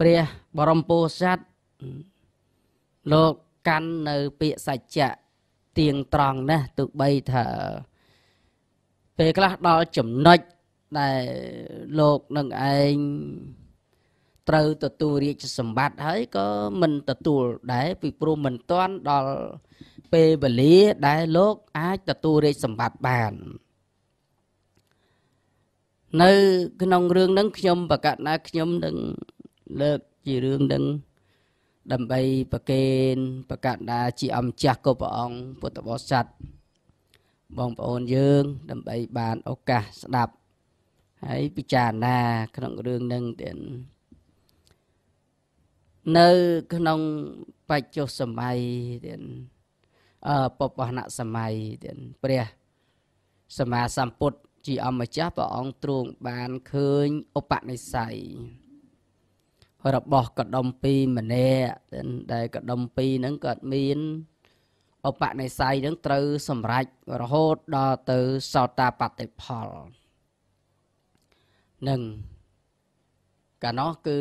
ព្រះបរមពោធិសត្វលោកកាន់នៅពាក្យសច្ចៈទៀងត្រង់ណាស់ទោះបីថាពេលខ្លះដល់ចំណុចដែលលោកនឹងឯងត្រូវទទួលរាជសម្បត្តិហើយក៏មិនទទួលដែរពីព្រោះមិនទាន់ដល់ពេលវេលាដែលលោកអាចទទួលរាជសម្បត្តិបាននៅក្នុងរឿងហ្នឹងខ្ញុំប្រកាសណាខ្ញុំនឹង លើកជារឿងនឹងដើម្បីប្រកេនប្រកាសណាជាអំចាស់គ្រប់ព្រះអង្គពុទ្ធបរិស័ទបងប្អូនយើង ដើម្បីបានឱកាសស្ដាប់ហើយពិចារណាក្នុងរឿងនឹងទៀតនៅក្នុងបច្ចុប្បន្នសម័យទៀតអឺបបនៈសម័យទៀតព្រះសម្មាសម្ពុទ្ធជាអម្ចាស់ព្រះអង្គទ្រង់បានឃើញឧបនិស្ស័យ របស់កដុំពីរម្នាក់ដែលកដុំពីរហ្នឹងគាត់មានឧបនិស្ស័យហ្នឹងត្រូវសម្រេចរហូតដល់ទៅសោតាបតិផលនឹងកាលនោះគឺ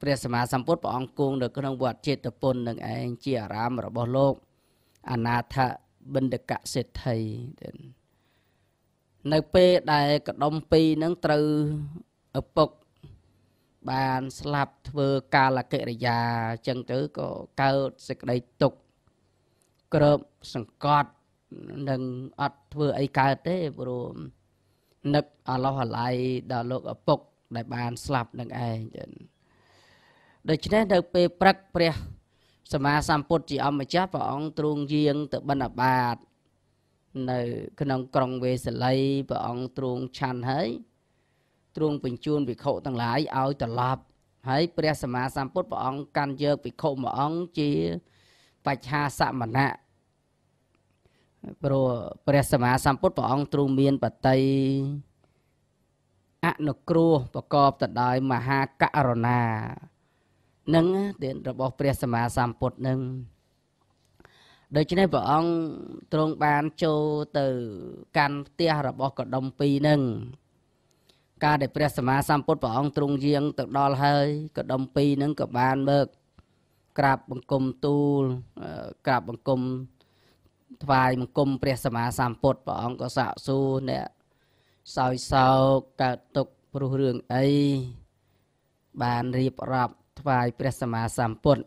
ព្រះសម្មាសម្ពុទ្ធព្រះអង្គគង់នៅក្នុងវត្តចេតពុននឹងឯងជាអារាមរបស់លោកអនាថបិណ្ឌកសេដ្ឋីនៅពេលដែលកដុំពីរនឹងត្រូវឪពុក បានស្លាប់ធ្វើកាលកិរិយាអញ្ចឹងទៅក៏កើតសេចក្តីទុក្ខក្រើបសង្កត់នឹងអត់ធ្វើអីកើតទេព្រោះនឹកអឡោះអាល័យដល់លោកឪពុក ដែលបានស្លាប់នឹងឯងចឹងដូច្នេះនៅពេលព្រឹកព្រះសម្មាសម្ពុទ្ធជាអម្ចាស់ព្រះអង្គទ្រង់យាងទៅបិណ្ឌបាតនៅក្នុងក្រុងវេសលីព្រះអង្គទ្រង់ឆាន់ហើយ ទ្រង់បញ្ជូនវិខុទាំងឡាយឲ្យត្រឡប់ហើយព្រះសម្មាសម្ពុទ្ធព្រះអង្គកាន់យកវិខុមួយអង្គជាបច្ឆាសមណៈព្រោះព្រះសម្មាសម្ពុទ្ធព្រះអង្គទ្រង់មានបតីអនុគ្រោះប្រកបទៅដោយមហាករុណានឹងទានរបស់ព្រះសម្មាសម្ពុទ្ធនឹងដូច្នេះព្រះអង្គទ្រង់បានចូលទៅកាន់ផ្ទះរបស់កដុំពីរនឹង ការដែលព្រះសម្មាសម្ពុទ្ធព្រះអង្គទ្រង់យាងទៅដល់ហើយកដុំពីរនឹងក៏បានមើកក្រាបបង្គំទូលក្រាបបង្គំថ្វាយបង្គំព្រះសម្មាសម្ពុទ្ធព្រះអង្គក៏សាកសួរអ្នកសោយសោកកើតទុកព្រោះរឿងអីបានរៀបរាប់ថ្វាយព្រះសម្មាសម្ពុទ្ធ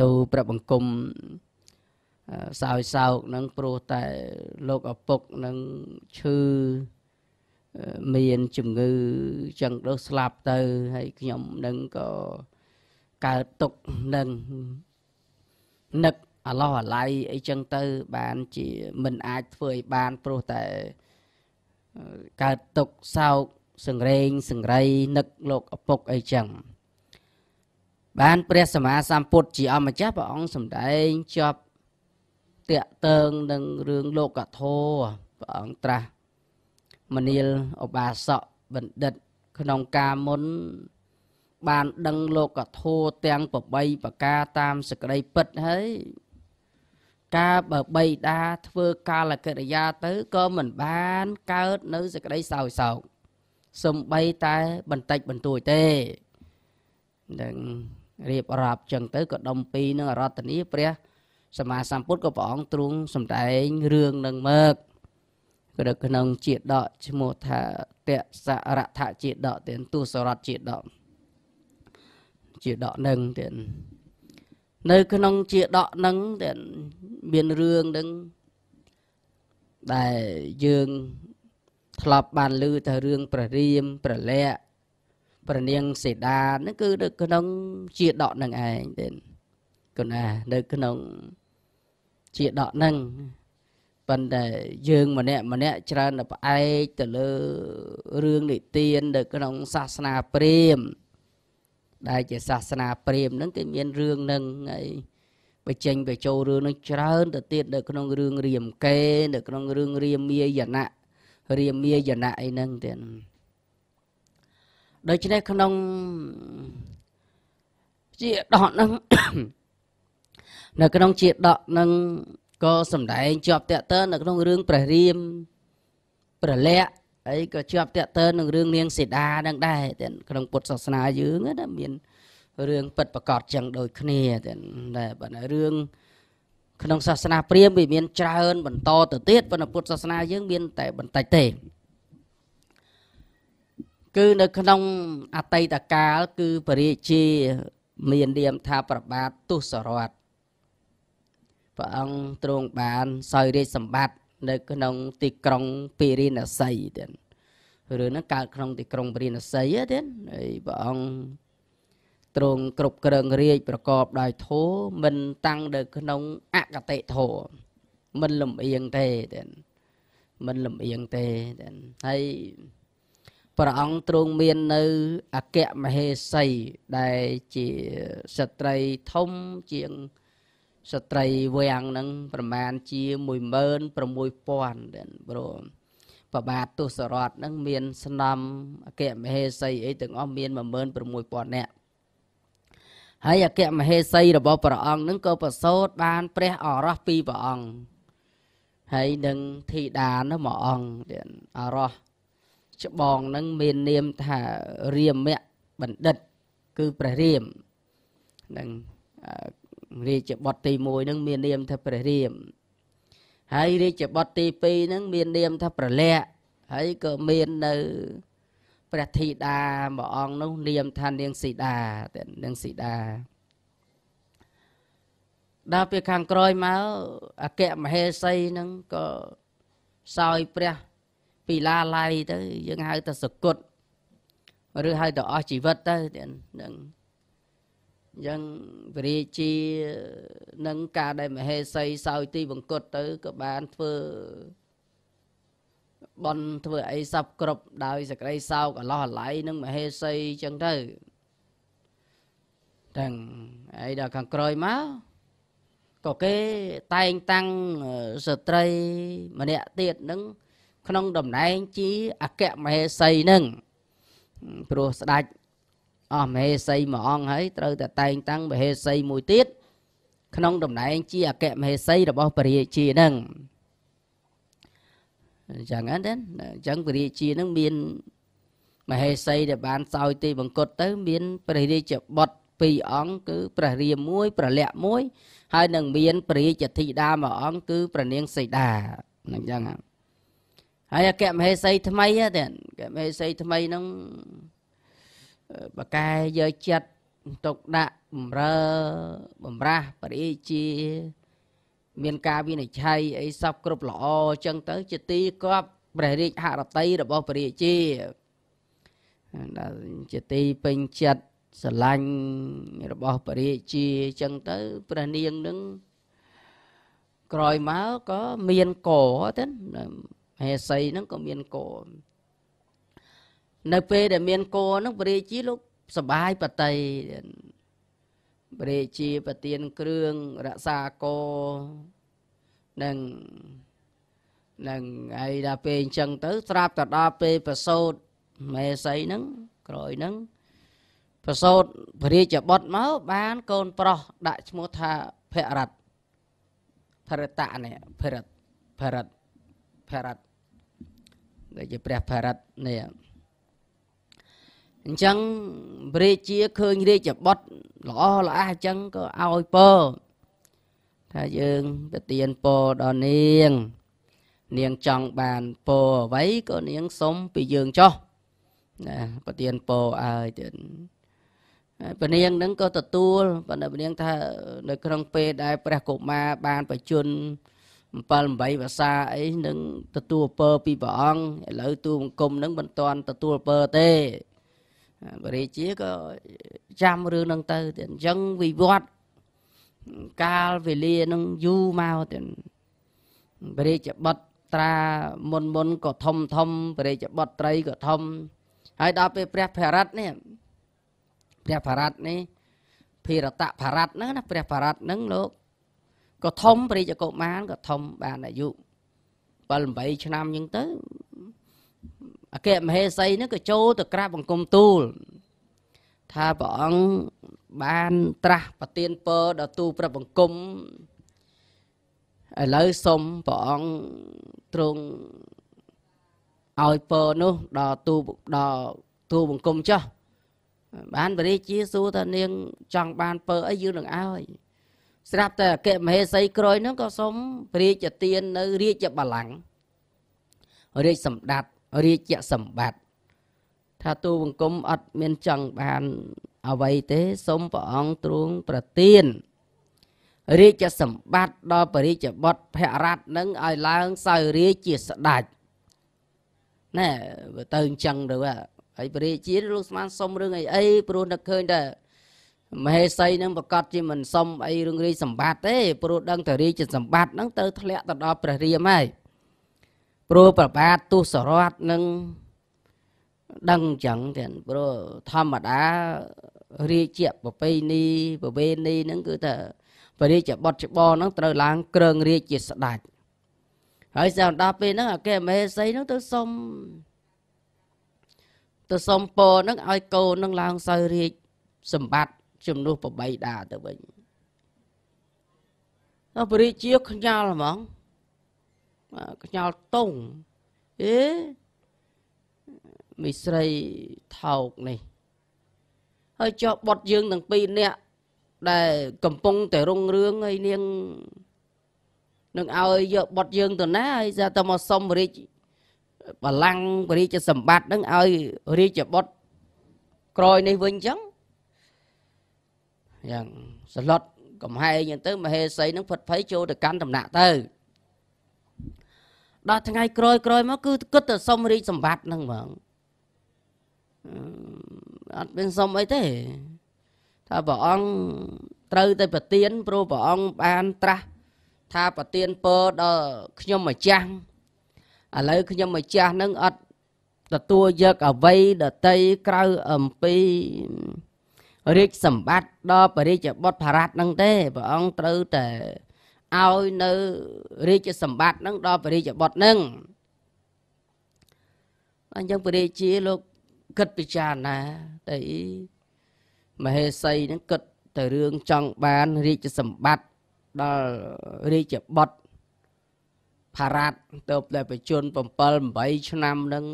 ទូព្រះបង្គំសោយសោកនឹងព្រោះតែលោកឪពុកនឹងឈឺ មានជំងឺចឹងដូចស្លាប់ទៅហើយខ្ញុំនឹងក៏កើតទុកនឹងនឹកអាឡោះអាឡៃអីចឹងទៅ បានជាមិនអាចធ្វើឲ្យបានព្រោះតែកើតទុកសោកសង្រេងសង្រៃនឹកលោកឪពុកអីចឹងបានព្រះសម្មាសម្ពុទ្ធជាអម្ចាស់ព្រះអង្គសម្ដែងជាប់តាក់ទងនឹងរឿងលោកធម៌ព្រះអង្គត្រាស់ មនាលឧបាសកបណ្ឌិត ក្នុងការមុន បានដឹងលោកធម៌ទាំង8ប្រការតាមសក្តីពិតហើយការបើបីដាធ្វើកាលកិរិយាទៅក៏មិនបានកើតនៅសក្តីសោយសោកសំបីតែបន្តិចបន្តួចទេនឹងរៀបរាប់ចឹងទៅក៏ដុំពីនឹងរតនីព្រះសម្មាសម្ពុទ្ធក៏ព្រះអង្គទ្រង់សម្ដែងរឿងនឹងមក នៅក្នុងជាដកឈ្មោះថាតសរថជាដកទាំងទុសរតជាដកជាដកនឹងទាំងនៅក្នុងជាដកនឹងទាំងមានរឿងនឹងដែលយើងធ្លាប់បានឮតែរឿងព្រះរាមព្រះលក្ខព្រះនាងសេដាហ្នឹងគឺនៅក្នុងជាដកនឹងឯងទេគណានៅក្នុងជាដកនឹង ប៉ុន្តែយើងម្នាក់ម្នាក់ច្រើនតែផ្អែកទៅលើរឿងនិទាននៅក្នុងសាសនាព្រាហ្មណ៍ដែលជាសាសនាព្រាហ្មណ៍ហ្នឹងគេមានរឿងហ្នឹងហើយបញ្ចេញបញ្ចូលរឿងហ្នឹងច្រើនទៅទៀតនៅក្នុងរឿងរាមកេនៅក្នុងរឿងរាមាយណៈរាមាយណៈអីហ្នឹងទៀតដូច្នេះក្នុងជាដកហ្នឹងនៅក្នុងជាដកហ្នឹង ក៏សំដែងជាប់តេតើនៅក្នុងរឿងព្រះរាមព្រះលក្ខអីក៏ជាប់តាក់ទើនឹងរឿងនាងសីតានឹងដែរតែក្នុងពុទ្ធសាសនាយើងណាមានរឿងពិតប្រកបចឹងដូចគ្នាតែតែបើរឿងក្នុងសាសនាព្រាហ្មណ៍វាមានច្រើនបន្តទៅទៀតប៉ុន្តែពុទ្ធសាសនាយើងមានតែបន្តិចទេគឺនៅក្នុងអតីតកាលគឺពរាជាមាននាមថាប្របាទទុសរត ព្រះអង្គទ្រង់បានសោយរាជសម្បត្តិនៅក្នុងទីក្រុងពេរិណសីទៀតរឿងហ្នឹងកើតក្នុងទីក្រុងពេរិណសីទៀតហើយព្រះអង្គទ្រង់គ្រប់គ្រងរាជប្រកបដោយធម៌មិនតាំងនៅក្នុងអកតិធម៌មិនលំអៀងទេទៀតមិនលំអៀងទេទៀតហើយព្រះអង្គទ្រង់មាននៅអគ្គមហេសីដែលជាស្ត្រីធំជាង ស្ត្រីវាំងនឹងប្រមាណជា16000ដែរប្រូប្របាទទុសរតនឹងមានស្នំអគ្គមហេសីអីទាំងអស់មាន16000នាក់ហើយអគ្គមហេសីរបស់ព្រះអង្គនឹងក៏ប្រសូតបានព្រះអរោះពីរព្រះអង្គហើយនឹងធីតានោះមួយអង្គអរោះច្បងនឹងមាននាមថារាមៈបណ្ឌិត គឺព្រះរាមនឹង រាជបុត្រទី1នឹងមាននាមថាព្រះរាមហើយរាជបុត្រទី2នឹងមាននាមថាប្រលក្ខហើយក៏មាននៅព្រះធីតាមួយអង្គនោះនាមថានាងសីតានាងសីតាដល់ពេលខាងក្រោយមកអគ្គមហេសីនឹងក៏សោយព្រះពីឡាឡៃទៅយើងហៅថាសគុតឬហៅថាអស់ជីវិតទៅនឹង យ៉ាងពរាជានឹងការដែលមហេសីសោយទីបង្គត់ទៅក៏បានធ្វើបន់ធ្វើអីសັບគ្រប់ដោយសក្តីសោកអឡោះអាល័យនឹងមហេសីចឹងទៅទាំងអីដល់ខាងក្រោយមកក៏គេតែងតាំងស្ត្រីម្នាក់ទៀតនឹងក្នុងតំណែងជាអគ្គមហេសីនឹងព្រោះស្ដេច អស់មហេសីមួយអង្គហើយត្រូវតែតែងតាំងមហេសីមួយទៀតក្នុងតំណែងជាអគ្គមហេសីរបស់ពរាជានឹងអញ្ចឹងណាអញ្ចឹងពរាជានឹងមានមហេសីដែលបានសោយទីបង្គត់ទៅ មានព្រះរាជបុត្រពីរអង្គគឺព្រះរាមមួយព្រះលក្ខមួយ ហើយនឹងមានព្រះរាជធីតាមួយអង្គគឺព្រះនាងសីតាអញ្ចឹងហើយអគ្គមហេសីថ្មីទេអគ្គមហេសីថ្មីហ្នឹង បកែយកចិត្តទុកដាក់បំរើបំរាស់បរិជា មានការវិនិច្ឆ័យអីសពគ្រប់ល្អអញ្ចឹងទៅជាទីគប់ព្រះរាជហរតីរបស់ព្រះរាជាជាទីពេញចិត្តស្រឡាញ់របស់ព្រះរាជាអញ្ចឹងទៅព្រះនាងនឹងក្រោយមកក៏មានកទៅហេសីហ្នឹងក៏មានក នៅពេលដែលមានគោហ្នឹងព្រះរាជាលោកសបាយបតីព្រះរាជាប្រទានគ្រឿងរក្សាគោនឹងនឹងហើយដល់ពេលអញ្ចឹងទៅស្រាប់តែដល់ពេលប្រសូតមេសីហ្នឹងក្រោយហ្នឹងប្រសូតព្រះរាជបុត្រមកបានកូនប្រុសដាក់ឈ្មោះថាភរិតភរិតៈនេះភរិតភរិតភរិតដែលជាព្រះភរិតនេះ អញ្ចឹងព្រះរាជាឃើញរាជបុត្រល្អល្អអញ្ចឹងក៏ឲ្យពរថាយើងទៅទានពរដល់នាង នាងចង់បានពរអ្វីក៏នាងសុំពីយើងចោះណាប្រទានពរឲ្យទៀតព្រះនាងនឹងក៏ទទួលប៉ុន្តែព្រះនាងថានៅក្នុងពេលដែលព្រះកុមារបានបជន7 8ភាសាអីនឹងទទួលពើពីព្រះអង្គឥឡូវទូបង្គំនឹងមិនទាន់ទទួលពើទេ បរិជាក៏ចាំរឿងហ្នឹងទៅទៀតអញ្ចឹងវិវត្តកាលវេលានឹងយូរមកទៀតបរិជាបត់ត្រាមុនមុនក៏ធំធំបរិជាបត់ត្រីក៏ធំហើយដល់ពេលព្រះភរិតនេះព្រះភរិតនេះភិរតភរិតហ្នឹងណាព្រះភរិតហ្នឹងលោកក៏ធំព្រះរាជកុមារក៏ធំបានអាយុ7 8ឆ្នាំអញ្ចឹងទៅ អគ្គមហេសីនឹងក៏ចូលទៅក្រាបបង្គំទូល ថាព្រះអង្គបានត្រាស់ប្រទានពរដល់ទូព្រះបង្គំឥឡូវសូមព្រះអង្គទ្រង់ឲ្យពរនោះដល់ទូដល់ទូបង្គំចុះបានបរិជាសួរថានាងចង់បានពើអីយើងនឹងឲ្យស្រាប់តែអគ្គមហេសីក្រោយនោះក៏សុំព្រះរាជទាននៅរាជបល្ល័ង្ករាជសម្ដេច រាជសម្បត្តិថាទូបង្គំអត់មានចង់បានអ្វីទេសូមព្រះអង្គទ្រង់ប្រទានរាជសម្បត្តិដល់ព្រះរាជបុត្រភរតនឹងឲ្យឡើងសោយរាជជាស្ដេចណែទៅអញ្ចឹងទៅហើយព្រះរាជាលោកស្មានសុំរឿងអីអីព្រោះនឹកឃើញតែមហេសីនឹងប្រកាសជាមិនសុំអីរឿងរាជសម្បត្តិទេព្រោះដឹងតែរាជសម្បត្តិនឹងទៅធ្លាក់ទៅដល់ព្រះរាមហើយ ព្រោះប្របាទទុសរតនឹងដឹងអញ្ចឹងទៀតព្រោះធម្មតារាជប្រពៃណីប្រវេណីហ្នឹងគឺថាព្រះរាជបុត្រច្បងហ្នឹងត្រូវឡើងគ្រឿងរាជជាស្ដេចហើយស្រាប់ដល់ពេលហ្នឹងអគ្គមហេសីហ្នឹងទៅសុំទៅសុំពរហ្នឹងឲ្យកូនហ្នឹងឡើងសោយរាជសម្បត្តិជំនួសប្របីដាទៅវិញដល់ព្រះរាជាខ្ញាល់ហ្មង ខ្ញាល់តុងអេមីស្រីថោកនេះហើយចុះបុតយើងទាំងពីរនាក់ដែលកំពុងតែរុងរឿងហើយនាងនឹងឲ្យយកបុតយើងទៅណាហើយថាទៅមកសុំរាជបលាំងរាជសម្បត្តិនឹងឲ្យរាជបុតក្រោយនេះវិញអញ្ចឹងយ៉ាងសឡុតកំហែងទៅមហេសីនឹងផុតភ័យចូលទៅកាន់ដំណាក់ទៅ ដល់ថ្ងៃក្រោយក្រោយមកគឺគិតទៅសុំរាជសម្បត្តិហ្នឹងហ្មងអត់មានសុំអីទេថាព្រះអង្គត្រូវតែប្រទៀនព្រោះព្រះអង្គបានត្រាស់ថាប្រទៀនពរដល់ខ្ញុំម្ចាស់ឥឡូវខ្ញុំម្ចាស់នឹងអត់ទទួលយកអវ័យដតីក្រៅអំពីរាជសម្បត្តិដល់ព្រះរាជបុត្រផារ៉ាត់នឹងទេព្រះអង្គត្រូវតែ ឲ្យនៅរាជសម្បត្តិនឹងដល់ព្រះរាជបុត្រនឹងអញ្ចឹងព្រះរាជាលោកគិតពិចារណាតែមហេសីនឹងគិតទៅរឿងចង់បានរាជសម្បត្តិដល់រាជបុត្រផារ៉ាត់ទៅតែបជន7 8ឆ្នាំនឹង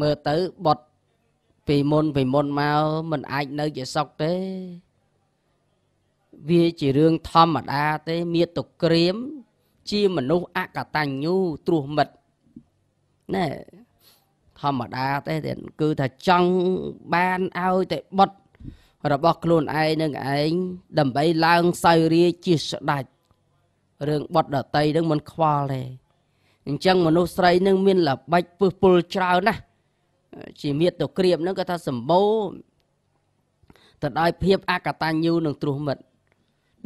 មើលទៅបុត្រពីមុនពីមុនមកមិនអាចនៅជាសុខទេ វាជារឿងធម្មតាទេមាតុក្រៀមជាមនុស្សអកតញ្ញូត្រួសមិត្តណែធម្មតាទេគឺថាចង់បានឲ្យតែបុតរបស់ខ្លួនឯងនឹងឯងដើម្បីឡើងសោយរាជាស្ដេចរឿងបុតដតីនឹងមិនខ្វល់ទេអញ្ចឹងមនុស្សស្រីនឹងមានល្បិចពឹសពុលច្រើនណាស់ជាមៀតទៅក្រៀមនឹងគាត់ថាសម្បូរទៅដោយភាពអកតញ្ញូនឹងទ្រោះមិត្ត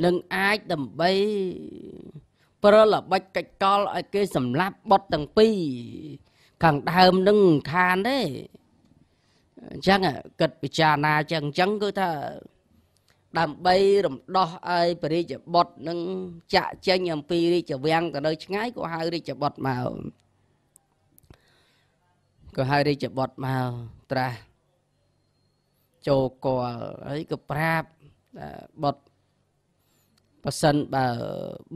នឹងអាចដើម្បីប្រល្បិចកិច្ចកលឲ្យគេសម្លាប់បុតទាំងពីរខាងដើមនឹងខានទេអញ្ចឹងគិតពិចារណាចឹងអញ្ចឹងគឺថាដើម្បីរំដោះឲ្យពរិជ្ជបុត្រនឹងចាក់ចេញអំពីរាជវាំងទៅនៅឆ្ងាយក៏ហៅរាជបុត្រមកក៏ហៅរាជបុត្រមកត្រាស់ចូលកលហើយក៏ប្រាប់បុត្រ ប៉ះសិនបើ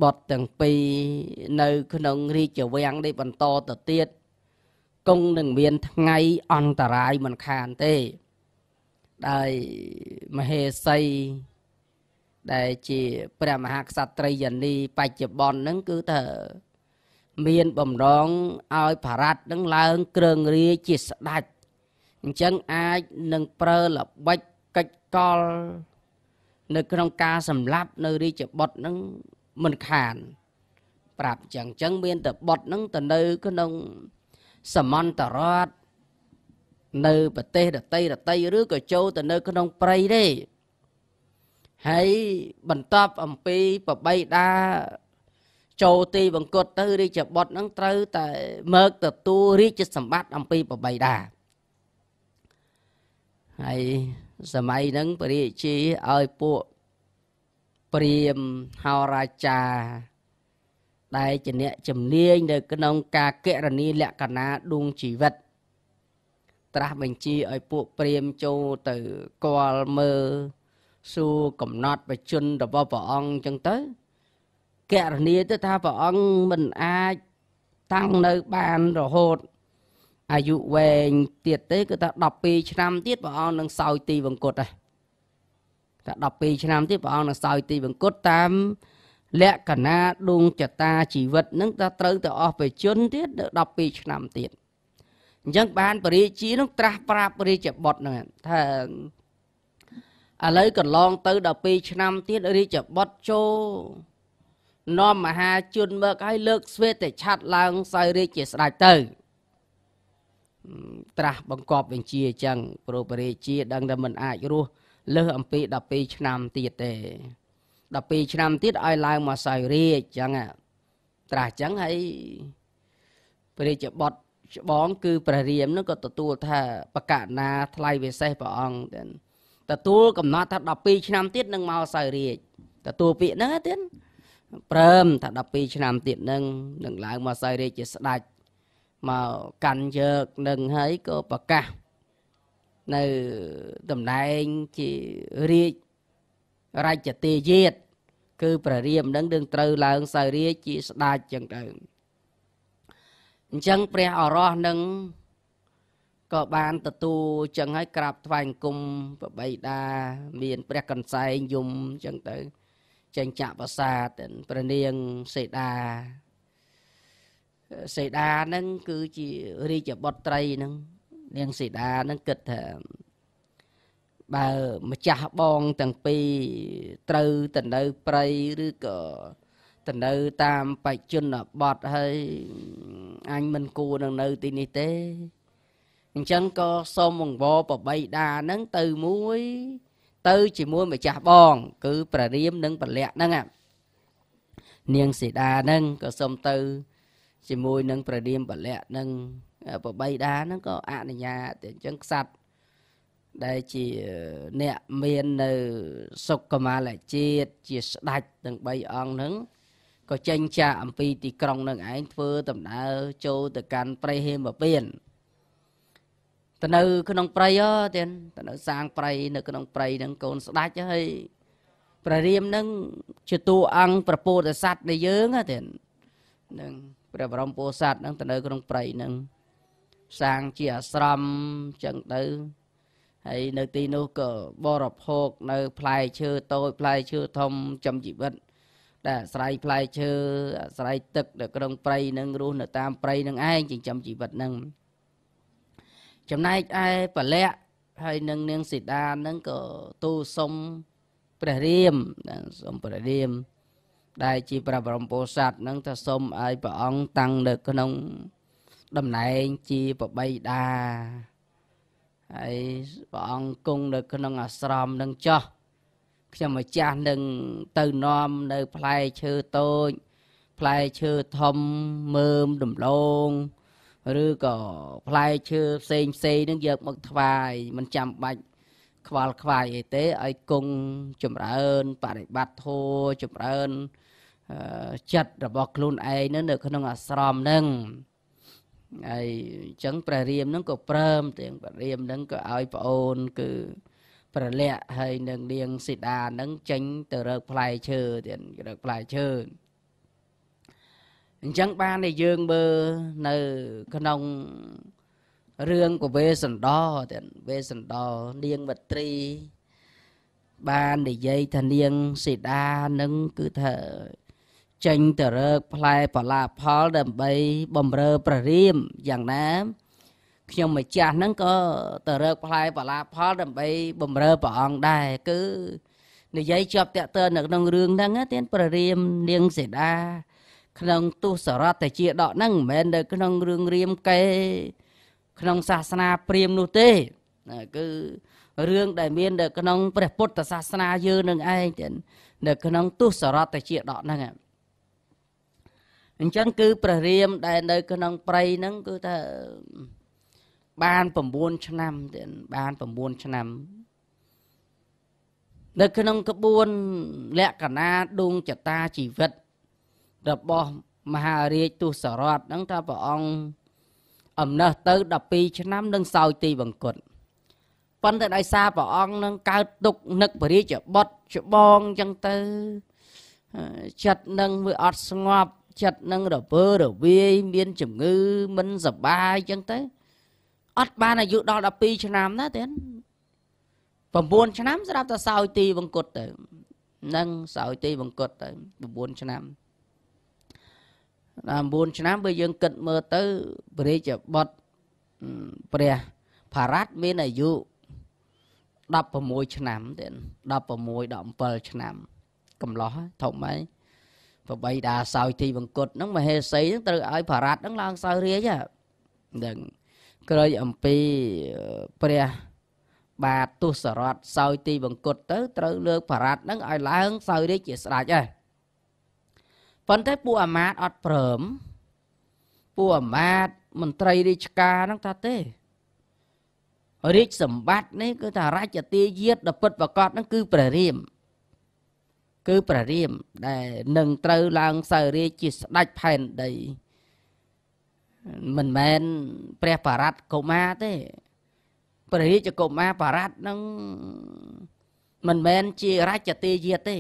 បុត្រទាំងពីរនៅក្នុងរាជវាំងនេះបន្តទៅទៀតគង់នឹងមានថ្ងៃអន្តរាយមិនខានទេដោយមហេសីដែលជាព្រះមហាក្សត្រីយនីបច្ចុប្បន្នហ្នឹងគឺថាមានបំរងឲ្យផារ៉ាត់នឹងឡើងគ្រឿងរាជាស្ដេចអញ្ចឹងអាចនឹងប្រើល្បិចកិច្ចកល នៅក្នុងការសម្លាប់នៅរាជបុត្រនឹងមិនខាន ប្រាប់អញ្ចឹងអញ្ចឹងមានតែបុត្រនឹងទៅនៅក្នុងសមន្តរតនៅប្រទេសដតីដតីឬក៏ចូលទៅនៅក្នុងព្រៃទេហើយបន្ទាប់អំពីប្របីដាចូលទីបង្គត់ទៅរាជបុត្រនឹងត្រូវតែមើកទទួលរាជសម្បត្តិអំពីប្របីដាហើយ សម័យហ្នឹងព្រះរាជាឲ្យពួកព្រាមហោរាចាដែលជាអ្នកជំនាញនៅក្នុងការកណនីលក្ខណៈដួងជីវិត ត្រាស់បញ្ជាឲ្យពួកព្រាមចូលទៅគាល់មើលសួរកំណត់បជនរបស់ព្រះអង្គអញ្ចឹងទៅកណនីទៅថាព្រះអង្គមិនអាចតាំងនៅបានរហូត អាយុវែងទៀតទេគឺថា12ឆ្នាំទៀតព្រះអង្គនឹងសោយទីវង្គតដែរតែ12ឆ្នាំទៀតព្រះអង្គនឹងសោយទីវង្គតតាមលក្ខណៈដួងចតាជីវិតនឹងទៅត្រូវទៅអស់បជនទៀត12ឆ្នាំទៀតអញ្ចឹងបានពរិជានឹងត្រាស់ប្រាប់ពរិជាបុត្រហ្នឹងថាឥឡូវកន្លងទៅ12ឆ្នាំទៀតរាជបុត្រចូលនាំមហាជនមកឲ្យលើកស្វេតឆាត់ឡើងសោយរាជជាស្ដេចទៅ ត្រាស់បង្កប់បញ្ជាអញ្ចឹងព្រោះពរិជា ដឹងថាមិនអាចរស់លើសអំពី12ឆ្នាំទៀតទេ12ឆ្នាំទៀតឲ្យឡើងមកសោយរាជអញ្ចឹងត្រាស់អញ្ចឹងហើយព្រះរាជបុត្រច្បងគឺព្រះរាមនឹងក៏ទទួលថាបកណាថ្លៃវិសេសព្រះអង្គទទួលកំណត់ថា12ឆ្នាំទៀតនឹងមកសោយរាជទទួលពាក្យហ្នឹងទៀតព្រមថា12ឆ្នាំទៀតនឹងនឹងឡើងមកសោយរាជជាស្ដេច មកកាន់យកនឹងហើយក៏ប្រកាសនៅតំណែងជារាជរាជទេយាទគឺព្រះរាមនឹងនឹងត្រូវឡើងសោយរាជជាស្ដេចចឹងទៅអញ្ចឹងព្រះអរោះនឹងក៏បានទទួលចឹងហើយក្រាបថ្វាយអង្គមប្របីតាមានព្រះកន្សែងយំចឹងទៅចេញចាក់ប្រាសាទព្រះនាងសេដា សេដាហ្នឹងគឺជារាជបុត្រីហ្នឹងនាងសេដាហ្នឹងគិតថាបើម្ចាស់បងទាំងពីរត្រូវទៅនៅព្រៃឬក៏ទៅនៅតាមបច្ចុប្បន្នបត់ហើយអញមិនគួរនឹងនៅទីនេះទេអញ្ចឹងក៏សូមអង្វរប្របីដាហ្នឹងទៅមួយ ទៅជាមួយម្ចាស់បង គឺព្រះរាមនិងពលៈហ្នឹងនាងសីតាហ្នឹងក៏សូមទៅ ជាមួយនឹងព្រះរាមពលៈហ្នឹងប្របីដាហ្នឹងក៏អនុញ្ញាតអញ្ចឹងខ្សាត់ដែលជាអ្នកមាននៅសុខមាលជាតិជាស្ដេចទាំង3អង្គហ្នឹងក៏ចេញចាកអំពីទីក្រុងនឹងឯងធ្វើដំណើរចូលទៅកាន់ព្រៃហេមពៀនទៅនៅ ក្នុងព្រៃអទៀតទៅនៅសាងព្រៃនៅក្នុងព្រៃហ្នឹងកូនស្ដាច់ហើយព្រះរាមហ្នឹងជាតួអង្គប្រពោធស័តនៃយើងទៀតនឹង ព្រះបរមពោធិសត្វហ្នឹងទៅនៅក្នុងព្រៃហ្នឹងសាងជាអាស្រមចឹងទៅហើយនៅទីនោះក៏បរិភោគនៅផ្លែឈើតូចផ្លែឈើធំចំជីវិតដែលអាស្រ័យផ្លែឈើអាស្រ័យទឹកនៅក្នុងព្រៃនឹងរស់នៅតាមព្រៃនឹងឯងចិញ្ចឹមជីវិតនឹងចំណែកឯពលៈហើយនឹងនាងសីតានឹងក៏ទូសុំព្រះរាមសុំព្រះរាម ដែលជាព្រះបរមពោធិសត្វនឹងថាសុំឲ្យព្រះអង្គតាំងនៅក្នុងតំណែងជាប្របីតាហើយព្រះអង្គគង់នៅក្នុងអាស្រមនឹងចោះខ្ញុំម្ចាស់នឹងទៅនាំនៅផ្លែឈើតូចផ្លែឈើធំមើមដំឡូងឬក៏ផ្លែឈើផ្សេងផ្សេងនឹងយកមកថ្វាយមិនចាំបាច់ខ្វល់ខ្វាយអីទេឲ្យគង់ចម្រើនបរិបត្តិធម៌ចម្រើន ចិត្តរបស់ខ្លួនឯងនៅក្នុងអាស្រមហ្នឹងហើយអញ្ចឹងព្រះរាមហ្នឹងក៏ព្រមទាំងព្រះរាមហ្នឹងក៏ឲ្យប្អូនគឺប្រលាក់ហើយនឹងនាងសីតាហ្នឹងចេញទៅរកផ្លែឈើទៀតរកផ្លែឈើអញ្ចឹងបានតែយើងមើលនៅក្នុងរឿងកវេសន្តរទៀតវេសន្តរនាងវត្រី បាននិយាយថានាងសីតានឹងគឺថា ចេញទៅរើកផ្លែបលាផលដើម្បីបំរើព្រះរាមយ៉ាងណាខ្ញុំម្ចាស់ហ្នឹងក៏ទៅរើកផ្លែបលាផលដើម្បីបំរើព្រះអង្គដែរគឺនិយាយជាប់តាក់ទើនៅក្នុងរឿងហ្នឹងទៀនព្រះរាមនាងសេដាក្នុងទុសរតជាដកហ្នឹងមិនមែននៅក្នុងរឿងរៀមកេក្នុងសាសនាព្រាហ្មណ៍នោះទេគឺរឿងដែលមាននៅក្នុងព្រះពុទ្ធសាសនាយើងនឹងឯងទៀតនៅក្នុងទុសរតជាដកហ្នឹង អញ្ចឹងគឺព្រះរាមដែលនៅក្នុងព្រៃហ្នឹងគឺថាបាន9ឆ្នាំទៀតបាន9ឆ្នាំនៅក្នុងក្បួនលក្ខណៈដួងចតាជីវិត របស់មហារាជទុសរតហ្នឹងថាព្រះអង្គអំណះទៅ12ឆ្នាំនឹងសោយទីបង្គត់ប៉ុន្តែដោយសារព្រះអង្គនឹងកើតទុកនឹកពរាជបុត្រច្បងអញ្ចឹងទៅចិត្តនឹងវាអត់ស្ងប់ ចិត្តនឹងរវើរវាយមានជំងឺមិនសប្បាយអញ្ចឹងទៅអត់បានអាយុដល់12ឆ្នាំណាទេ9ឆ្នាំស្រាប់តែសោយទីបង្គត់ទៅនឹងសោយទីបង្គត់ទៅ9ឆ្នាំដល់9ឆ្នាំបើយើងគិតមើលទៅព្រះរាជបុត្រព្រះផារ៉ាត់មានអាយុ16ឆ្នាំទៀត16 17ឆ្នាំកំឡោះធំហើយ ប្របីដាសោយទីបង្គត់ហ្នឹងមហេសីហ្នឹងត្រូវឲ្យផារ៉ាត់ហ្នឹងឡើងសោយរាជហ្នឹងក្រោយអំពីព្រះបាទទុសរតសោយទីបង្គត់ទៅត្រូវលើកបារ៉ាត់ហ្នឹងឲ្យឡើងសោយរាជជាស្ដេចហើយប៉ុន្តែពួកអាមាត្យអត់ព្រមពួកអាមាត្យមន្ត្រីរាជការហ្នឹងថាទេរាជសម្បត្តិនេះគឺថារាជទាយាទដ៏ពិតប្រកបហ្នឹងគឺព្រះរាម គឺព្រះរាមដែលនឹងត្រូវឡើងសោយរាជជាស្ដេចផែនដីមិនមែនព្រះបរតកុមារទេព្រះរាជកុមារបរតនឹងមិនមែនជារាជទេយាទេ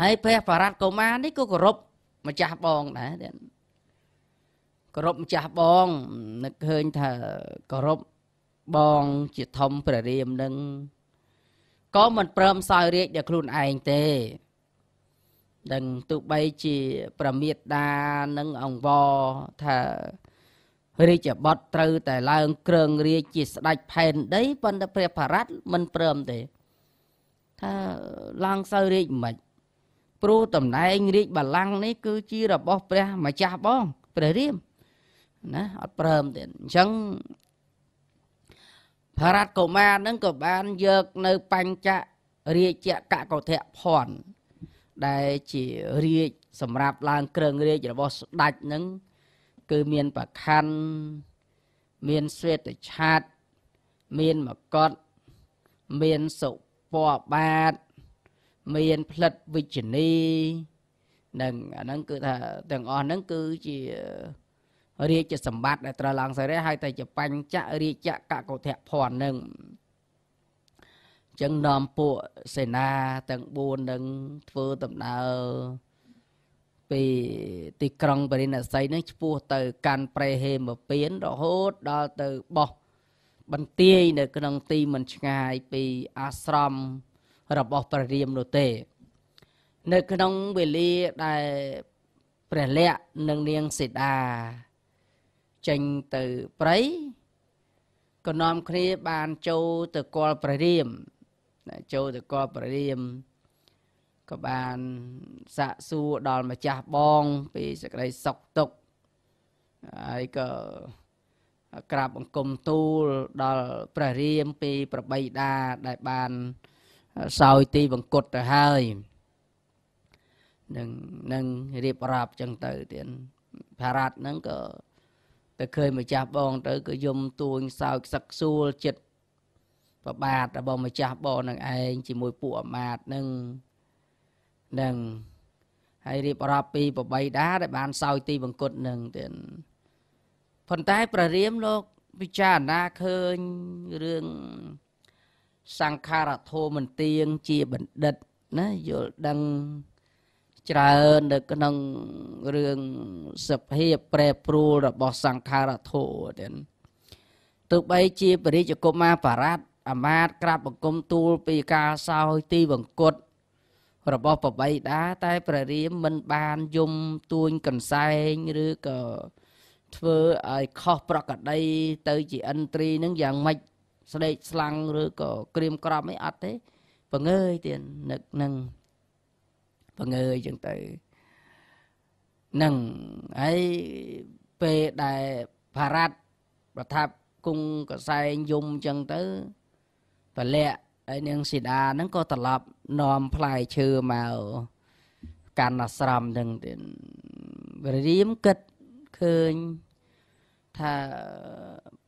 ហើយព្រះបរតកុមារនេះក៏គោរពម្ចាស់បងដែរគោរពម្ចាស់បងនឹកឃើញថាគោរពបងជាធំព្រះរាមនឹង ក៏មិនព្រមសោយរាជដល់ខ្លួនឯងទេដឹងទោះបីជាប្រមាទដានឹងអង្វរថារាជបុត្រត្រូវតែឡើងគ្រឿងរាជជាស្ដេចផែនដីប៉ុន្តែព្រះបរតមិនព្រមទេថាឡើងសោយរាជមិនព្រោះតំណែងរាជបល្ល័ង្កនេះគឺជារបស់ព្រះម្ចាស់បងព្រះរាមណាអត់ព្រមទេអញ្ចឹង ភរតកុមារនឹងក៏បានយកនៅបញ្ចរាជកកុធៈភ័ណ្ឌដែលជារាជសម្រាប់ឡើងគ្រឿងរាជរបស់ស្ដេចនឹងគឺមានប្រខណ្ឌមានស្វេតឆាតមានមកុដមានសុពបាតមានផ្លិតវិជ្ជនីនឹងអាហ្នឹងគឺថាទាំងអស់ហ្នឹងគឺជា រាជសម្បត្តិដែលត្រូវឡើងសេរីហើយតែជាបញ្ចរាជកកុធៈភ័ណ្ឌនឹងចឹងនាំពួកសេនាទាំង4នឹងធ្វើដំណើរពីទីក្រុងបរិណស័យនឹងឆ្ពោះទៅកាន់ប្រេហេមពៀនរហូតដល់ទៅបោះបន្ទាយនៅក្នុងទីមិនឆ្ងាយពីអាស្រមរបស់ព្រះរាមនោះទេ នៅក្នុងវេលាដែលព្រះលក្ខនិងនាងសេតា ចេញទៅព្រៃក៏នាំគ្នាបានចូលទៅគាល់ព្រះរាមចូលទៅគាល់ព្រះរាមក៏បានសាកសួរដល់ម្ចាស់បងពីសេចក្តីសុខទុក្ខហើយក៏ក្រាបបង្គំទូលដល់ព្រះរាមពីប្របីតាដែលបានសោយទីបង្គត់ទៅហើយនឹងនឹងរៀបរាប់ចឹងទៅទៀតភារតហ្នឹងក៏ ទៅឃើញម្ចាស់បងទៅក៏យំទួញសោកសឹកសួលចិត្តប្របាទរបស់ម្ចាស់បងនឹងឯងជាមួយពួកអាមាត្យនឹងនឹងហើយរៀបរាប់ពីប្របីតាដែលបានសោយទីបង្គត់នឹងទៀតប៉ុន្តែព្រះរាមលោកពិចារណាឃើញរឿងសង្ខារធមន្ទៀងជាបណ្ឌិតណាយល់ដឹង ច្រើននៅក្នុងរឿងសភាពប្រែប្រួលរបស់សង្ខារធម៌ទៀតទោះបីជាពរិជ្ជកុមារបរតអាមាតក្រាបបង្គំទូលពីការសោយទីបង្គត់របស់ប្របីតាតែព្រះរាមមិនបានយំទួញកន្សែងឬក៏ធ្វើឲ្យខុសប្រកដីទៅជាឥន្ទ្រីនឹងយ៉ាងម៉េចស្ដេកស្លាំងឬក៏ក្រៀមក្រំអីអត់ទេបង្ងើយទៀតនឹកនឹង បង្ងើយចឹងទៅនឹងហើយពេលដែលបារតប្រថាប់គង់កសែងយំចឹងទៅពលៈហើយនាងស៊ីដាហ្នឹងក៏ត្រឡប់នាំផ្លែឈើមកកាន់អាស្រមហ្នឹងទៀតរៀមគិតឃើញថា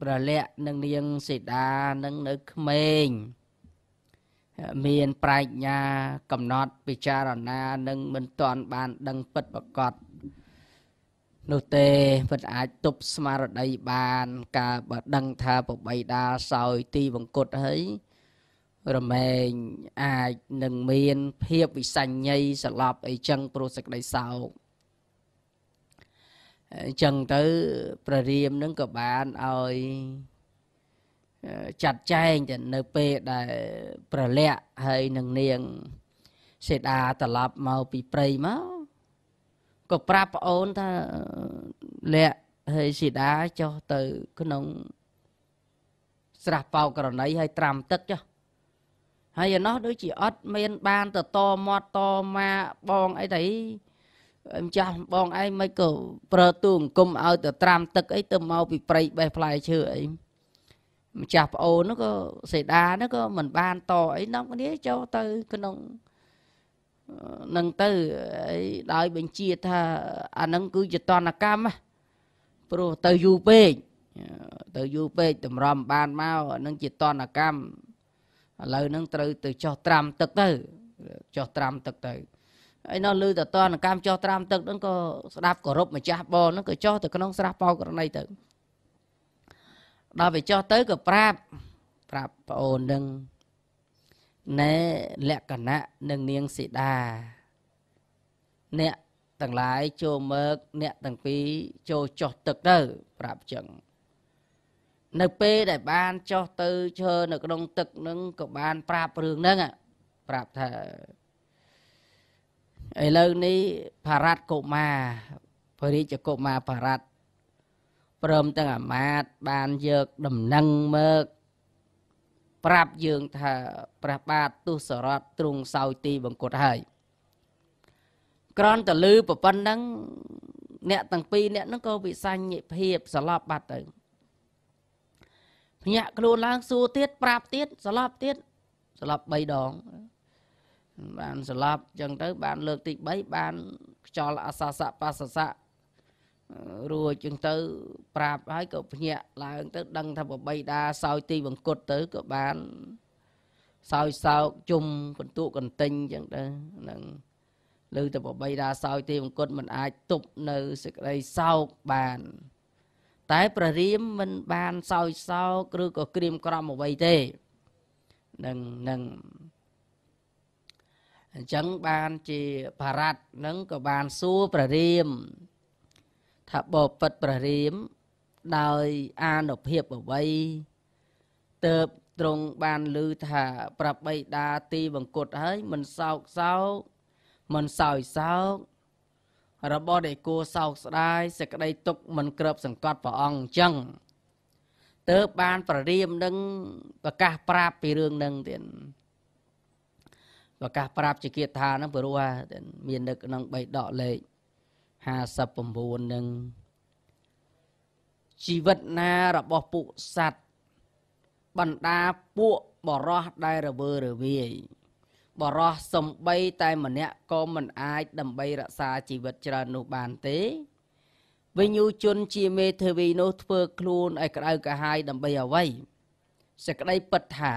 ប្រលក្ខនឹងនាងសេដានឹងនៅក្មេង មានប្រាជ្ញាកំណត់ពិចារណានឹងមិនទាន់បានដឹងពិតប្រកបនោះទេមិនអាចទប់ស្មារតីបានការបើដឹងថាប្របីដាសោយទីបង្គត់ហើយរមែងអាចនឹងមានភាពវិសញ្ញ័យស្លាប់អីចឹងព្រោះសេចក្តីសោកអញ្ចឹងទៅព្រះរាមនឹងក៏បានឲ្យ ចាត់ចែងទៅនៅពេលដែលប្រលាក់ហើយនឹងនាងសេដាត្រឡប់មកពីព្រៃមកក៏ប្រាប់ប្អូនថាលាក់ហើយសេដាចុះទៅក្នុងស្រះបោកករណីហើយត្រាំទឹកចុះហើយឯណោះដូចជាអត់មានបានទៅតមាត់តម៉ាបងអីទៅម្ចាស់បងឯងមិនក៏ប្រើទូអង្គមឲ្យទៅត្រាំទឹកអីទៅមកពីព្រៃបេះផ្លែឈើអី ម្ចាស់ប្អូននោះក៏សេដានោះក៏មិនបានតអីនាំគ្នាចូលទៅក្នុងនឹងទៅអីដោយបញ្ជាថាអានឹងគឺជាតនកម្មព្រោះទៅយូរពេកទៅយូរពេកតម្រាំបានមកនឹងជាតនកម្មឥឡូវហ្នឹងត្រូវទៅចោះត្រាំទឹកទៅចោះត្រាំទឹកទៅហើយនៅលើតតនកម្មចោះត្រាំទឹកហ្នឹងក៏ស្ដាប់គោរពម្ចាស់បងហ្នឹងក៏ចោះទៅក្នុងស្រះបោករណីទៅ ដល់ទៅចោះទៅក៏ប្រាប់ប្រាប់ប្អូននឹងណែលក្ខណៈនឹងនាងសីតាអ្នកទាំងឡាយចូលមើកអ្នកទាំងពីរចូលចោះទឹកទៅប្រាប់ចឹងនៅពេលដែលបានចោះទៅឈើនៅក្នុងទឹកនឹងក៏បានប្រាប់រឿងហ្នឹងប្រាប់ថាឥឡូវនេះបារតកុមារពរិជ្ជកុមារបារត ព្រមទាំងអាមាតបានយកដំណឹងមើកប្រាប់យើងថាព្រះបាទទុសរតទ្រង់សោយទីបង្គត់ហើយក្រនតលឺប្រប៉ុណ្ណឹងអ្នកទាំងពីរអ្នកហ្នឹងក៏វិសញ្ញភាពស្លាប់បាត់ទៅភ្ញាក់ខ្លួនឡើងសួរទៀតប្រាប់ទៀតស្លាប់ទៀតស្លាប់3ដងបានស្លាប់ចឹងទៅបានលើកទី3បានខ្យល់អសសៈបសសៈ រួចចឹងទៅ ប្រាប់ហើយក៏ភ្ញាក់ឡើងទៅ ដឹងថាបបីដាសោយទីបង្គត់ទៅក៏បានសោយសោកជុំកន្ទុកន្ទិញចឹងទៅនឹងលើតែបបីដាសោយទីបង្គត់មិនអាចទប់នៅសេចក្តីសោកបាន តែព្រះរាមមិនបានសោយសោកឬក៏ក្រៀមក្រំអ្វីទេនឹងនឹងអញ្ចឹងបានជាបារតនឹងក៏បានសួរព្រះរាម ថាបបិទ្ធព្រះរាមដោយអានុភាពអ្វីទៅទ្រង់បានឮថាប្របីដាទីបង្គត់ហើយមិនសោកសោកមិនសោយសោករបស់ដែលគួសោកស្ដាយសេចក្តីទុកមិនក្របសង្កត់ព្រះអង្គអញ្ចឹងទើបបានប្ររៀមនឹងប្រកាសប្រាប់ពីរឿងនឹងទៀតប្រកាសប្រាប់ជាគាថាហ្នឹងព្រោះមាននៅក្នុង3ដកលេខ 59នឹងជីវិតណារបស់ពួកសត្វបណ្ដាពួកបរោះដែលរវើរវាយបរោះសំបីតែម្នាក់ក៏មិនអាចដើម្បីរក្សាជីវិតច្រើននោះបានទេវិញ្ញូជនជាមេធាវីនោះធ្វើខ្លួនឲ្យក្តៅក្រហាយដើម្បីអ្វីសេចក្តីពិតថា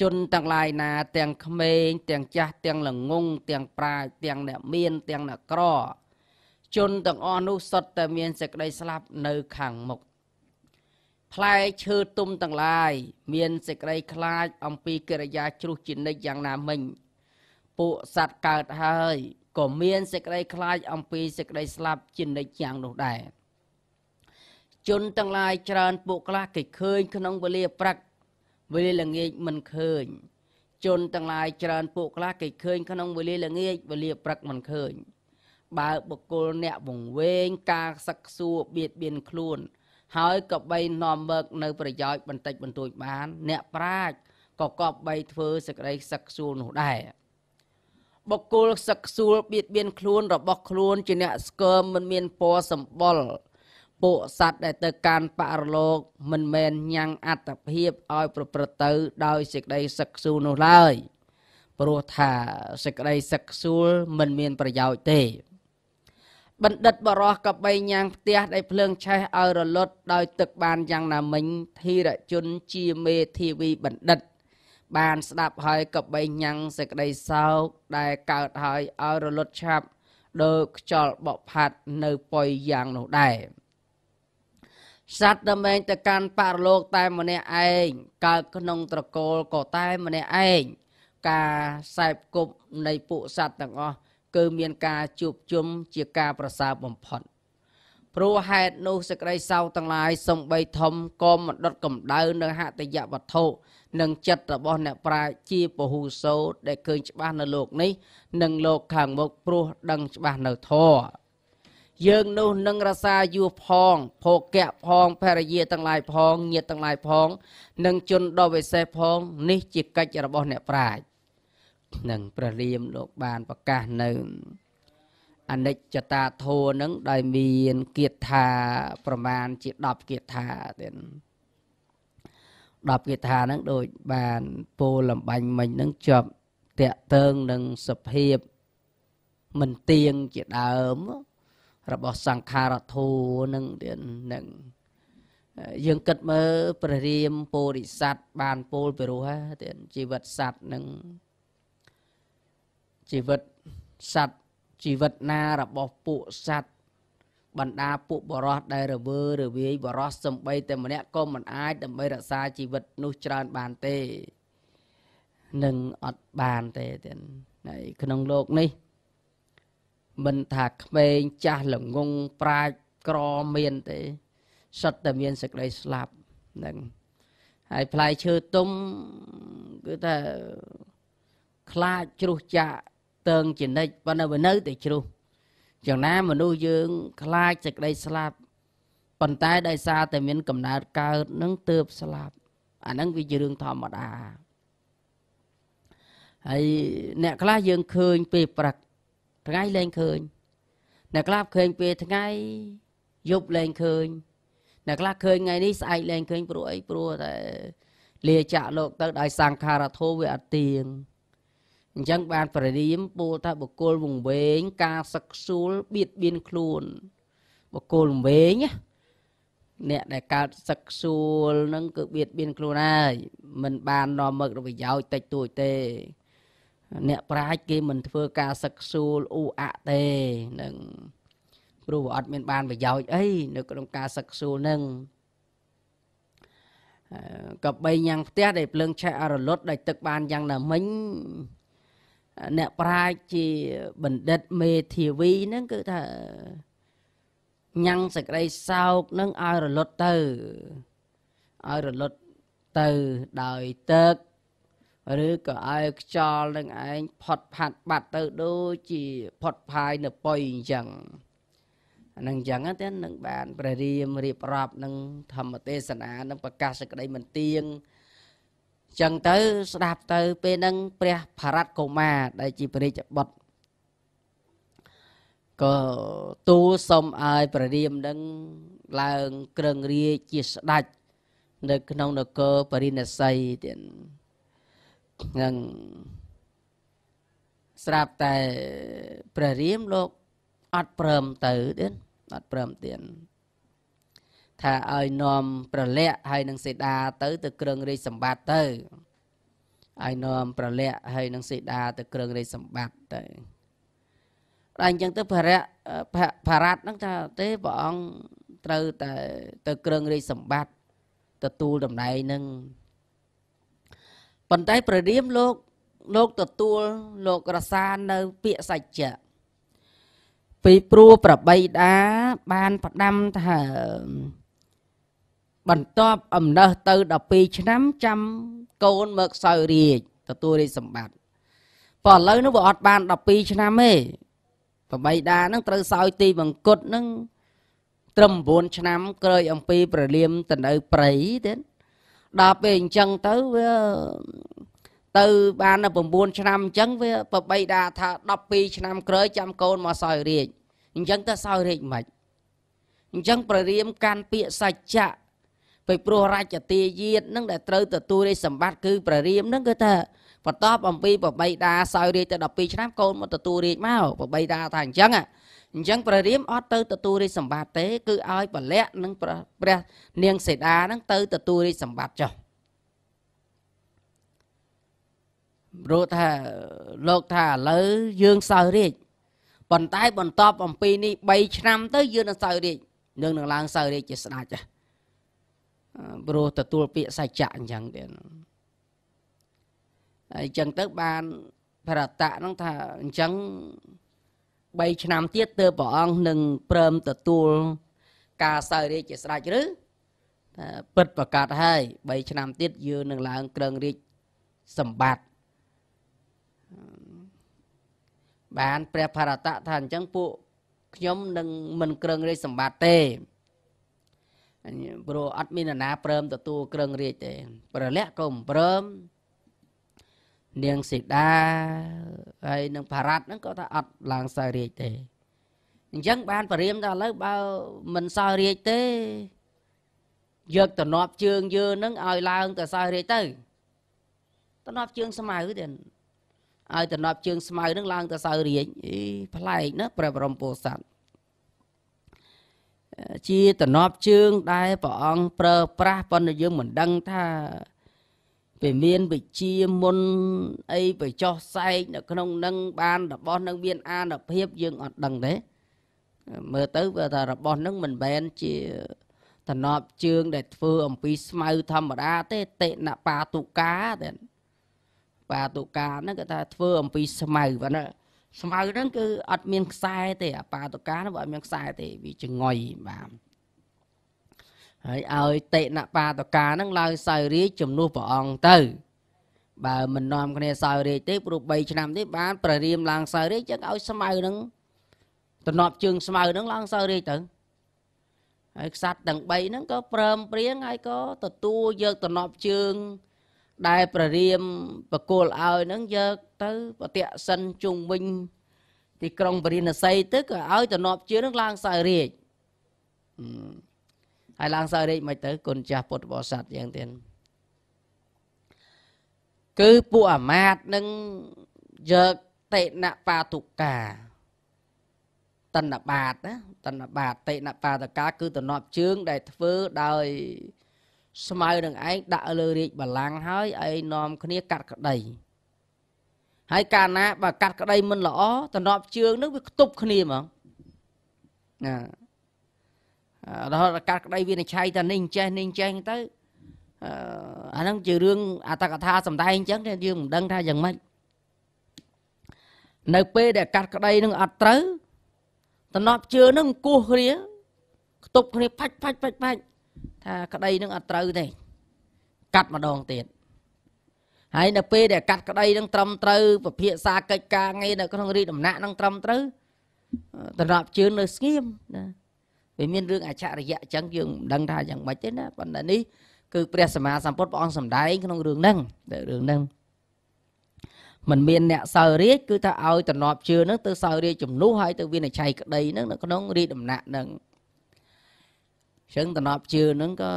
ជនទាំងឡាយណាទាំងក្មេងទាំងចាស់ទាំងល្ងងទាំងប្រាជ្ញទាំងអ្នកមានទាំងអ្នកក្រ ជនទាំងអស់នោះសុទ្ធតែមានសេចក្តីស្លាប់នៅខាងមុខផ្លែឈើទុំទាំងឡាយមានសេចក្តីខ្លាចអំពីកិរិយាជ្រុះជានិច្ចយ៉ាងណាមិញពួកសត្វកើតហើយក៏មានសេចក្តីខ្លាចអំពីសេចក្តីស្លាប់ជានិច្ចយ៉ាងនោះដែរជនទាំងឡាយច្រើនពួកខ្លះគេឃើញក្នុងវេលាព្រឹកវេលាល្ងាចមិនឃើញ ជនទាំងឡាយច្រើនពួកខ្លះគេឃើញក្នុងវេលាល្ងាចវេលាព្រឹកមិនឃើញ បើបុគ្គលអ្នកវង្វេងការសឹកសួរបៀតបៀនខ្លួន ហើយក៏បីនាំមកនៅប្រយោជន៍បន្តិចបន្តួចបាន អ្នកប្រាជ្ញក៏គប្បីធ្វើសេចក្តីសឹកសួលនោះដែរបុគ្គលសឹកសួលបៀតបៀនខ្លួនរបស់ខ្លួនជាអ្នកស្គមមិនមានពណ៌សម្បុរពួកសត្វដែលទៅកាន់បរលោក មិនមែនញ៉ាំងអត្តភាពឲ្យប្រព្រឹត្តទៅដោយសេចក្តីសឹកសួលនោះឡើយព្រោះថាសេចក្តីសឹកសួលមិនមានប្រយោជន៍ទេ បណ្ឌិតបរោះក៏បីញ៉ាំងផ្ទះដែលភ្លើងឆេះឲ្យរលត់ដោយទឹកបានយ៉ាងណាមិញធីរជនជាមេធាវីបណ្ឌិត បានស្ដាប់ហើយក៏បីញ៉ាំងសេចក្តីសោកដែលកើតហើយឲ្យរលត់ឆាប់ដោយខ្យល់បក់ផាត់នៅប៉ុយយ៉ាងនោះដែរសត្វដែលមែងទៅកាន់បរលោកតែម្នាក់ឯងកើតក្នុងត្រកូលក៏តែម្នាក់ឯងការសែបគប់នៃពួកសត្វទាំងអស់ គឺមានការជួបជុំជាការប្រសើរបំផុតព្រោះហេតុនោះសេចក្តីសោកទាំងឡាយសំបីធំក៏មិនដុតកម្ដៅនៅហតយវត្ថុនិងចិត្តរបស់អ្នកប្រាជ្ញជាពហុសោតដែលឃើញច្បាស់នៅលោកនេះ និងលោកខាងមុខព្រោះដឹងច្បាស់នៅធម៌យើងនោះនឹងរសាយួរផងភោគៈផងភរិយាទាំងឡាយផងញាតិទាំងឡាយផង និងជនដ៏វិសេសផង នេះជាកិច្ចរបស់អ្នកប្រាជ្ញ នឹងព្រះរាមលោកបានប្រកាសនៅអនិច្ចតាធោនឹងដោយមានគៀតថាប្រមាណជា10គៀតថាទៀត10គៀតថានឹងដូចបានពោលលំបាញ់មិញនឹងជាប់តាក់ទើងនឹងសភាពមិនទៀងជាដើម របស់សង្ខារធូនឹងទៀតនឹងយើងគិតមើលព្រះរាមពោធិសត្វបានពោលពីរោះទៀតជីវិតសត្វនឹង ជីវិតសត្វជីវិតណារបស់ពួកសត្វបណ្ដាពួកបរោះដែលរវើរវាយបរោះសំបីតែម្នាក់ក៏មិនអាចដើម្បីរក្សាជីវិតនោះច្រើនបានទេនឹងអត់បានទេទៀតហើយក្នុងโลกនេះមិនថាក្មេងចាស់ល្ងងប្រាជ្ញក្រមានទេសុទ្ធតែមានសេចក្តីស្លាប់ហ្នឹងហើយផ្លែឈើទុំគឺថាខ្លាចជ្រុះចាក់ តើងចនិចប៉ុន្តែវានៅតែជ្រុះយ៉ាងណាមនុស្សយើងខ្លាចសេចក្តីស្លាប់ប៉ុន្តែដោយសារតែមានកំណើតកើតនឹងទើបស្លាប់អាហ្នឹងវាជារឿងធម្មតាហើយអ្នកខ្លះយើងឃើញពេលព្រឹកថ្ងៃលែងឃើញអ្នកខ្លះឃើញពេលថ្ងៃយប់លែងឃើញអ្នកខ្លះឃើញថ្ងៃនេះស្អែកលែងឃើញព្រោះអីព្រោះតែលាចាក់លោកទៅដោយសង្ខារធោវាអត់ទៀង អញ្ចឹងបានប្ររៀមពោលថាបុគ្គលវង្វេងការសឹកសួលបៀតបៀនខ្លួនបុគ្គលវង្វេងអ្នកដែលកើតសឹកសួលនឹងគឺបៀតបៀនខ្លួនហើយមិនបាននាំមករប្រយោជន៍តិចតួចទេ អ្នកប្រាជ្ញគេមិនធ្វើការសឹកសួលអ៊ូអាក់ទេនឹងព្រោះអត់មានបានប្រយោជន៍អីនៅក្នុងការសឹកសួលនឹងក៏បីញ៉ាំងផ្ទះដែលភ្លើងឆេះអរលត់ដោយទឹកបានយ៉ាងណាមិញ អ្នកប្រាជ្ញជាបណ្ឌិតមេធាវីហ្នឹងគឺថាញ៉ាំងសក្តីសោកនឹងឲ្យរលត់ទៅឲ្យរលត់ទៅដោយទឹកឬក៏ឲ្យខ្យល់នឹងឯងផុតផាត់បាត់ទៅដូចជាផុតផាយនៅប៉ុយអញ្ចឹងអានឹងអញ្ចឹងទៅនឹងបានព្រះរាមរៀបរាប់នឹងធម្មទេសនានឹងប្រកាសសេចក្តីមិនទៀង ចឹងទៅស្ដាប់ទៅពេលហ្នឹងព្រះផារតកុមារដែលជាព្រះរាជបុត្រក៏ទូលសុំឲ្យព្រះរាមនឹងឡើងក្រឹងរាជជាស្ដេចនៅក្នុងនគរបរិណស័យទៀតនឹងស្រាប់តែព្រះរាមលោកអត់ព្រមទៅទៀតអត់ព្រមទៀត ថាឲ្យនាំប្រល័កហើយនឹងសេដាទៅទៅគ្រឿងរាជសម្បត្តិទៅឲ្យនាំប្រល័កហើយនឹងសេដាទៅគ្រឿងរាជសម្បត្តិទៅតែអញ្ចឹងទៅភរៈផារ៉ាត់ហ្នឹងថាទេព្រះអង្គត្រូវតែទៅគ្រឿងរាជសម្បត្តិទទួលតំណែងនឹងប៉ុន្តែព្រះរាមលោកលោកទទួលលោករសានៅពាក្យសច្ចៈពីព្រោះប្របីតាបានផ្ដាំថា បន្ទាប់អំណើសទៅ12ឆ្នាំចាំកូនមកសោយរាជទទួលរាជសម្បត្តិប៉ុន្តែឥឡូវនោះវាអត់បាន12ឆ្នាំទេប្របីតានឹងត្រូវសោយទីបង្គត់នឹងត្រឹម9ឆ្នាំក្រោយអំពីប្រលៀមទៅនៅព្រៃទៀតដល់ពេលអញ្ចឹងទៅវាទៅបាន9ឆ្នាំអញ្ចឹងវាប្របីតាថា12ឆ្នាំក្រោយចាំកូនមកសោយរាជអញ្ចឹងទៅសោយរាជមិនអញ្ចឹងប្ររៀមកាន់ពាក្យសច្ចៈ ពីព្រោះរាជទាយាតនឹងដែលត្រូវទទួលរាជសម្បត្តិគឺព្រះរាមនឹងគឺថាបន្ទាប់អំពីប្របីតាសោយរាជទៅ12ឆ្នាំកូនមកទទួលរាជមកប្របីតាថាអញ្ចឹងអញ្ចឹងព្រះរាមអត់ទៅទទួលរាជសម្បត្តិទេ គឺឲ្យពលៈនិងព្រះនាងសេដានឹងទៅទទួលរាជសម្បត្តិចុះព្រោះថាលោកថាឥឡូវយើងសោយរាជប៉ុន្តែបន្ទាប់អំពីនេះ3ឆ្នាំទៅយើងនឹងសោយរាជនឹងនឹងឡើងសោយរាជជាស្ដេចចា ព្រោះទទួលពាក្យសច្ចៈអញ្ចឹងទៀតហើយអញ្ចឹងទៅបានប្រតៈហ្នឹងថាអញ្ចឹង3ឆ្នាំទៀតទើបព្រះអង្គនឹងព្រមទទួលការសោយរាជជាស្រេចឬថាពិតប្រកាសហើយ3ឆ្នាំទៀតយើងនឹងឡើងក្រឹងរាជសម្បត្តិបានព្រះផារតៈថាអញ្ចឹងពួកខ្ញុំនឹងមិនក្រឹងរាជសម្បត្តិទេ ព្រោះអត់មាននរណាព្រមទទួលក្រឹងរាជទេប្រល័កក៏មិនព្រមនាងសីតាហើយនឹងបារតហ្នឹងក៏ថាអត់ឡើងសោយរាជទេអញ្ចឹងបានបរិមដល់ឥឡូវបើមិនសោយរាជទេយកតំណប់ជើងយើងនឹងឲ្យឡើងទៅសោយរាជទៅតំណប់ជើងស្មៅទៀតឲ្យតំណប់ជើងស្មៅនឹងឡើងទៅសោយរាជអីប្លែកណាព្រះបរមពោធិសត្វ ជាតំណប់ជើងដែលព្រះអង្គប្រើប្រាស់ប៉ុន្តែយើងមិនដឹងថាពេលមានវិជាមុនអីបចោះសែកនៅក្នុងនឹងបានរបស់នឹងមានអានុភាពយើងអត់ដឹងទេមើលទៅវាថារបស់នឹងមិនមែនជាតំណប់ជើងដែលធ្វើអំពីស្មៅធម្មតាទេតិណបាតុកាទេបាតុកាហ្នឹងគេថាធ្វើអំពីស្មៅបាទណា ស្មៅហ្នឹងគឺអត់មានខ្សែទេអាបាតុកាហ្នឹងវាអត់មានខ្សែទេវាចងុយបាទហើយឲ្យតិណបាតុកាហ្នឹងឡើងសោយរាជជំនួសព្រះអង្គទៅ បើមិននាំគ្នាសោយរាជទេព្រោះ3ឆ្នាំទេបានប្ររៀមឡើងសោយរាជចឹងឲ្យស្មៅហ្នឹងតំណប់ជើងស្មៅហ្នឹងឡើងសោយរាជទៅហើយខ្សាត់ទាំង3ហ្នឹងក៏ព្រមព្រៀងហើយក៏ទទួលយកតំណប់ជើង ដែលប្ររៀមបកគលឲ្យហ្នឹងយកទៅប្រតិសិនជុំវិញទីក្រុងបរិណស័យទៅក៏ឲ្យតំណប់ជើងហ្នឹងឡើងសោយរាជហើយឡើងសោយរាជមិនទៅគុណចាស់ពុទ្ធបរិស័ទយ៉ាងទៀតគឺពួកអាមាតនឹងយកតេណបាតុកាតណ្បាតណាតណ្បាតតេណបាតកាគឺតំណប់ជើងដែលធ្វើដោយ ស្មៅនឹងឯងដាក់លើរាជបលាំងហើយឲ្យនាំគ្នាកាត់ក្តីហើយកាលណាបើកាត់ក្តីមិនល្អតំណប់ជើងនឹងវាខ្ទប់គ្នាហ្មងណារហូតកាត់ក្តីវានិច្ឆ័យថានេះចេះនេះចេះទៅអាហ្នឹងជារឿងអតកថាសំដែងអញ្ចឹងយើងមិនដឹងថាយ៉ាងម៉េចនៅពេលដែលកាត់ក្តីនឹងអត់ត្រូវតំណប់ជើងនឹងអង្គោះគ្នាខ្ទប់គ្នាផាច់ផាច់ផាច់ផាច់ ថាក្តីនឹងអត់ត្រូវទេកាត់ម្ដងទៀតហើយនៅពេលដែលកាត់ក្តីនឹងត្រឹមត្រូវពភាសាកិច្ចការងារនៅក្នុងរាជដំណាក់នឹងត្រឹមត្រូវតំណប់ជើងនៅស្ងៀមណាវាមានរឿងអច្ឆរិយៈអញ្ចឹងយើងមិនដឹងថាយ៉ាងម៉េចទេណាប៉ុន្តែនេះគឺព្រះសម្មាសម្ពុទ្ធព្រះអង្គសម្ដែងក្នុងរឿងហ្នឹងរឿងហ្នឹងមិនមានអ្នកសោយរាជគឺថាឲ្យតំណប់ជឿនឹងទៅសោយរាជជំនួសហើយទៅវិនិច្ឆ័យក្តីនឹងនៅក្នុងរាជដំណាក់នឹងអញ្ចឹងតំណប់ជឿនឹងក៏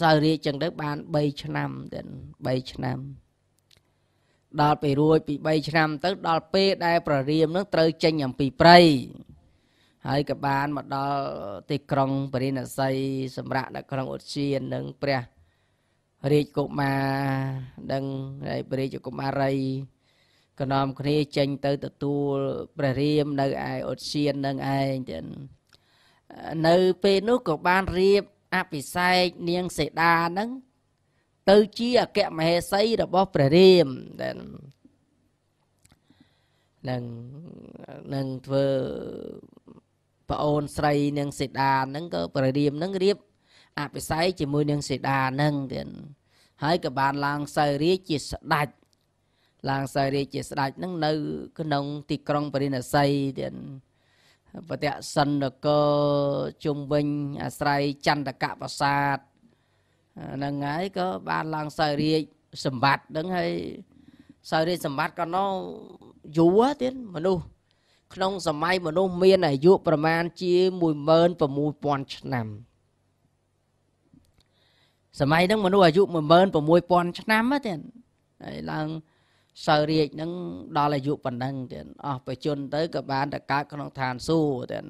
សោយរាជចឹងទៅបាន3ឆ្នាំទៅ3ឆ្នាំដល់ពេលរួចពី3ឆ្នាំទៅដល់ពេលដែលប្ររៀមនឹងត្រូវចេញអំពីព្រៃហើយក៏បានមកដល់ទីក្រុងបរិណស័យសម្រាប់នៅក្នុងឧទ្យាននឹងព្រះរាជកុមារនិងហើយព្រះរាជកុមារីកណំគ្នាចេញទៅទទួលព្រះរាមនៅឯឧទ្យាននឹងឯងទៀត នៅពេលនោះក៏បានរៀបអភិសេកនាងសេដាហ្នឹងទៅជាអគ្គមហេសីរបស់ព្រះរាមដែលនឹងនឹងធ្វើប្អូនស្រីនាងសេដាហ្នឹងក៏ព្រះរាមហ្នឹងរៀបអភិសេកជាមួយនាងសេដាហ្នឹងទៀតហើយក៏បានឡើងសោយរាជជាស្ដេចឡើងសោយរាជជាស្ដេចនឹងនៅ ក្នុងទីក្រុងបរិណស័យទៀត បតៈសិនកជុំវិញអាស្រ័យចន្ទកប្រាសាទហ្នឹងហើយក៏បានឡើងសោយរាជសម្បត្តិហ្នឹងហើយសោយរាជសម្បត្តិក៏នៅយូរទៀតមនុស្សក្នុងសម័យមនុស្សមានអាយុប្រមាណជា16000ឆ្នាំសម័យហ្នឹងមនុស្សអាយុ16000ឆ្នាំទៀតហើយឡើង សៅរាជនឹងដល់អាយុប៉ុណ្ណឹងទៀតអស់បជនទៅក៏បានតែកើតក្នុងឋានសួគ៌ទៀត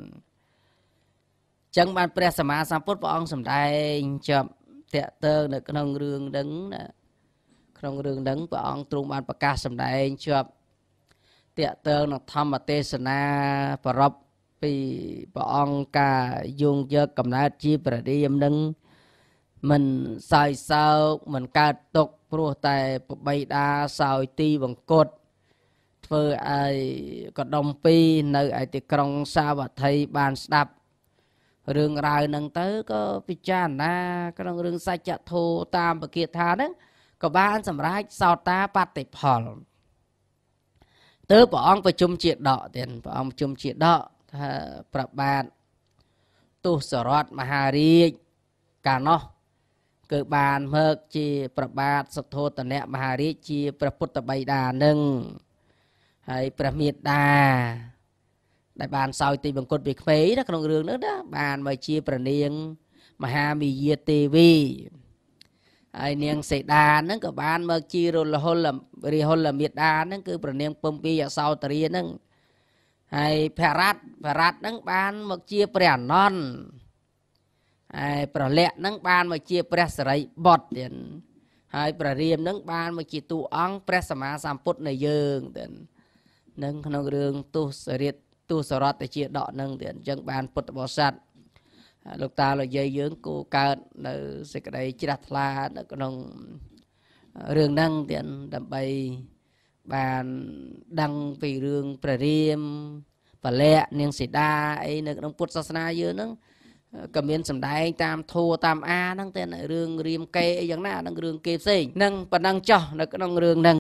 ចឹងបានព្រះសម្មាសម្ពុទ្ធព្រះអង្គសម្ដែងជាប់តេតើនៅក្នុងរឿងហ្នឹងណាក្នុងរឿងហ្នឹងព្រះអង្គទ្រង់បានប្រកាសសម្ដែងជាប់តេតើនឹងធម្មទេសនាប្រពពីព្រះអង្គការយងយកកំណើតជាព្រះរាមនឹង មិនសោយសោកមិនកើតទុកព្រោះតែបបីដាសោយទីវង្គតធ្វើឲ្យកដុំពីរនៅឯទីក្រុងសាវត្ថីបានស្ដាប់រឿងរ៉ាវហ្នឹងទៅក៏ពិចារណាក្នុងរឿងសច្ចធម៌តាមពគាថាហ្នឹងក៏បានសម្រេចសោតាបតិផលទៅព្រះអង្គប្រជុំជាដកទៀតព្រះអង្គប្រជុំជាដកថាប្របាទទុសរតមហារាជកាលនោះ គឺបានមើកជាប្របាទសុទ្ធោទនៈមហារាជជាព្រះពុទ្ធបិតានឹងហើយព្រះមេត្តាដែលបានសោយទីបង្គត់ពីក្មេងណាក្នុងរឿងនោះណាបានមកជាប្រនាងមហាមីយាទេវីហើយនាងសេដាហ្នឹងក៏បានមកជារលហុលរិហុលមេដាហ្នឹងគឺប្រនាងពំពីអសោតរីហ្នឹងហើយភរតភរតហ្នឹងបានមកជាព្រះអនន្ត ហើយប្រលក្ខហ្នឹងបានមកជាព្រះសរិបុត្រទៀតហើយព្រះរាមហ្នឹងបានមកជាទូអង្គព្រះសម្មាសម្ពុទ្ធនៃយើងទៀតនឹងក្នុងរឿងទុសរិទ្ធទុសរតជាដកនឹងទៀតអញ្ចឹងបានពុទ្ធបរិស័ទលោកតាលោកយាយយើងគូកើតនៅសេចក្តីជ្រះថ្លានៅក្នុងរឿងហ្នឹងទៀតដើម្បីបានដឹងពីរឿងព្រះរាមពលៈនាងសីតាអីនៅក្នុងពុទ្ធសាសនាយើងហ្នឹង ក៏មានសម្ដែងតាមធัวតាមអាហ្នឹងតែរឿងរៀមកេអីយ៉ាងណាហ្នឹងរឿងគេផ្សេងនឹងប៉ុណ្ណឹងចោះនៅក្នុងរឿងហ្នឹង